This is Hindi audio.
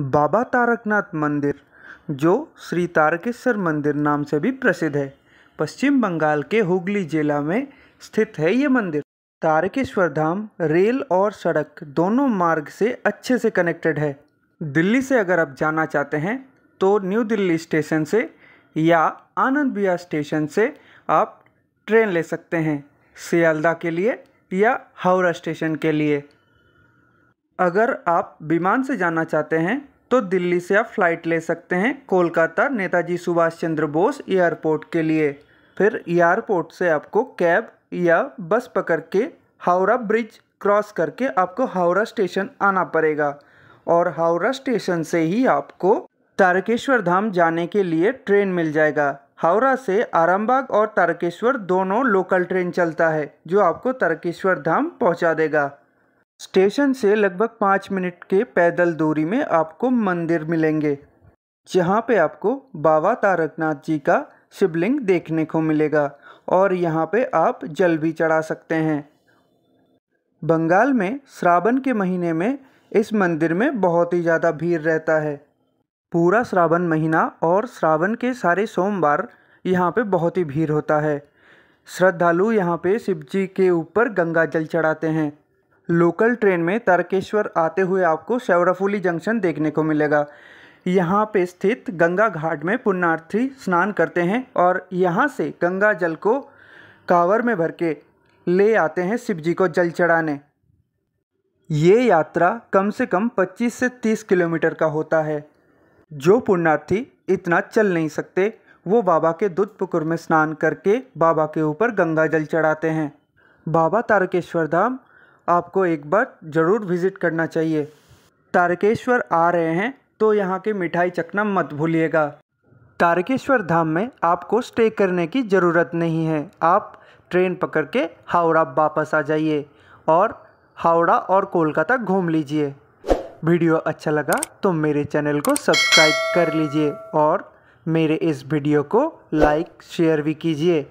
बाबा तारकनाथ मंदिर, जो श्री तारकेश्वर मंदिर नाम से भी प्रसिद्ध है। पश्चिम बंगाल के हुगली जिला में स्थित है ये मंदिर। तारकेश्वर धाम, रेल और सड़क दोनों मार्ग से अच्छे से कनेक्टेड है। दिल्ली से अगर आप जाना चाहते हैं तो न्यू दिल्ली स्टेशन से या आनंद विहार स्टेशन से आप ट्रेन ले सकते हैं। सियालदा के लिए या हावड़ा स्टेशन के लिए। अगर आप विमान से जाना चाहते हैं तो दिल्ली से आप फ़्लाइट ले सकते हैं कोलकाता नेताजी सुभाष चंद्र बोस एयरपोर्ट के लिए। फिर एयरपोर्ट से आपको कैब या बस पकड़ के हावड़ा ब्रिज क्रॉस करके आपको हावड़ा स्टेशन आना पड़ेगा। और हावड़ा स्टेशन से ही आपको तारकेश्वर धाम जाने के लिए ट्रेन मिल जाएगा। हावड़ा से आरामबाग और तारकेश्वर दोनों लोकल ट्रेन चलता है, जो आपको तारकेश्वर धाम पहुँचा देगा। स्टेशन से लगभग पाँच मिनट के पैदल दूरी में आपको मंदिर मिलेंगे, जहाँ पे आपको बाबा तारकनाथ जी का शिवलिंग देखने को मिलेगा और यहाँ पे आप जल भी चढ़ा सकते हैं। बंगाल में श्रावण के महीने में इस मंदिर में बहुत ही ज़्यादा भीड़ रहता है। पूरा श्रावण महीना और श्रावण के सारे सोमवार यहाँ पे बहुत ही भीड़ होता है। श्रद्धालु यहाँ पे शिव जी के ऊपर गंगा जल चढ़ाते हैं। लोकल ट्रेन में तारकेश्वर आते हुए आपको शेवराफुली जंक्शन देखने को मिलेगा। यहाँ पे स्थित गंगा घाट में पुण्यार्थी स्नान करते हैं और यहाँ से गंगा जल को कांवर में भर के ले आते हैं शिव जी को जल चढ़ाने। ये यात्रा कम से कम 25 से 30 किलोमीटर का होता है। जो पुण्यार्थी इतना चल नहीं सकते, वो बाबा के दूध पुकुर में स्नान करके बाबा के ऊपर गंगा जल चढ़ाते हैं। बाबा तारकेश्वर धाम आपको एक बार ज़रूर विज़िट करना चाहिए। तारकेश्वर आ रहे हैं तो यहाँ की मिठाई चखना मत भूलिएगा। तारकेश्वर धाम में आपको स्टे करने की ज़रूरत नहीं है। आप ट्रेन पकड़ के हावड़ा वापस आ जाइए और हावड़ा और कोलकाता घूम लीजिए। वीडियो अच्छा लगा तो मेरे चैनल को सब्सक्राइब कर लीजिए और मेरे इस वीडियो को लाइक शेयर भी कीजिए।